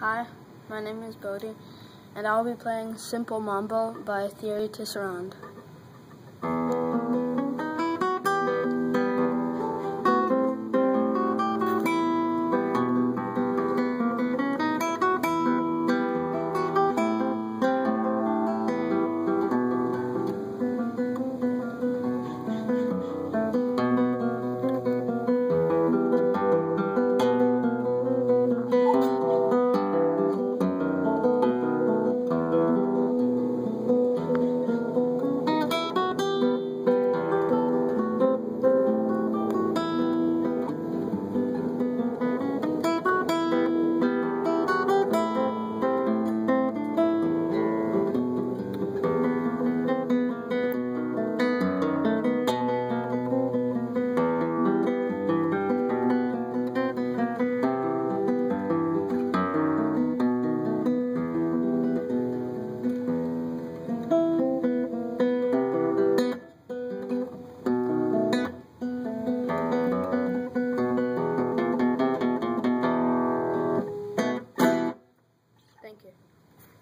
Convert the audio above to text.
Hi, my name is Bodie, and I'll be playing Simple Mambo by Thierry Tisserand.